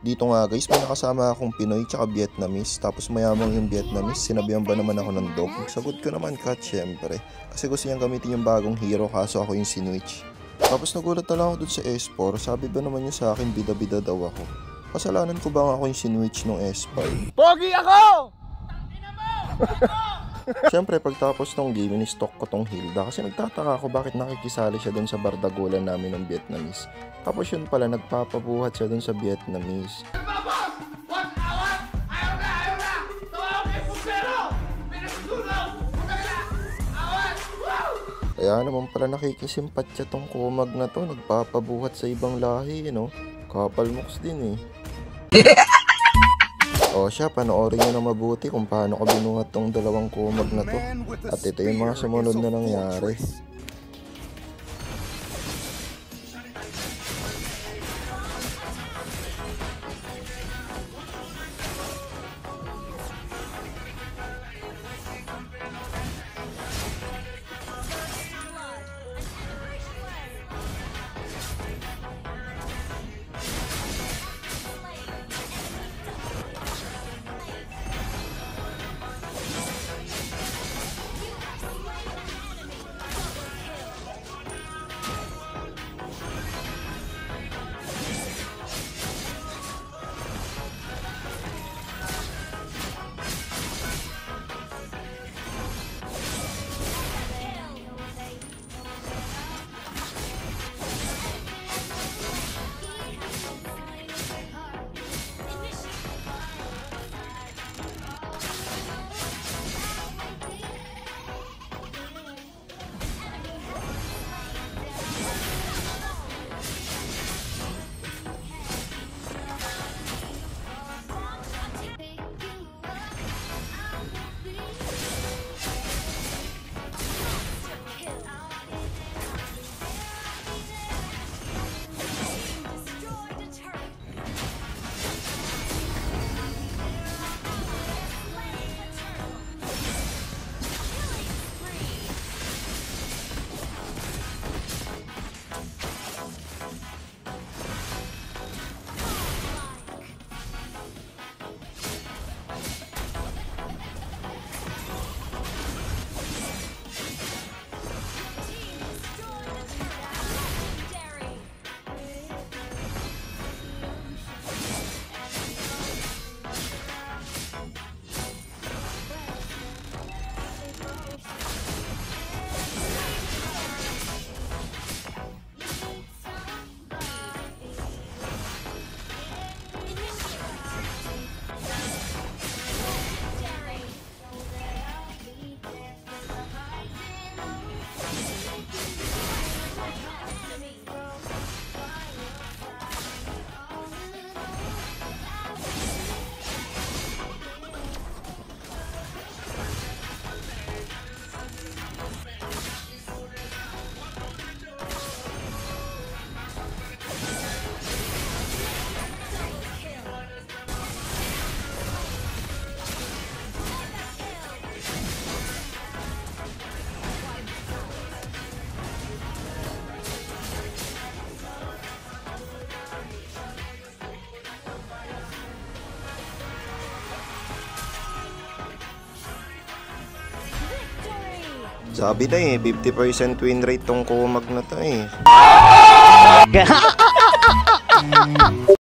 Dito nga guys, may nakasama akong Pinoy tsaka Vietnamese. Tapos mayamang yung Vietnamese, sinabihan ba naman ako ng dog? Sagot ko naman cat syempre. Kasi gusto niyang gamitin yung bagong hero kaso ako yung sinwitch. Tapos nagulat na lang ako dun sa S4, sabi ba naman niya sa akin bida-bida daw ako. Kasalanan ko ba nga ako yung sinwitch nung S5? Pogi ako! Siyempre, pagtapos ng game, in-stock ko tong Hilda kasi nagtataka ako bakit nakikisali siya dun sa bardagulan namin ng Vietnamese. Tapos yun pala, nagpapabuhat siya dun sa Vietnamese. Kaya naman pala nakikisimpatya tong kumag na to, nagpapabuhat sa ibang lahi, no? Kapal moks din eh. o siya, panoorin nyo na mabuti kung paano ko binuhat tong dalawang kumag na to. At ito yung mga sumunod na nangyari. Sabi na eh, 50% win rate tong kumag na to eh.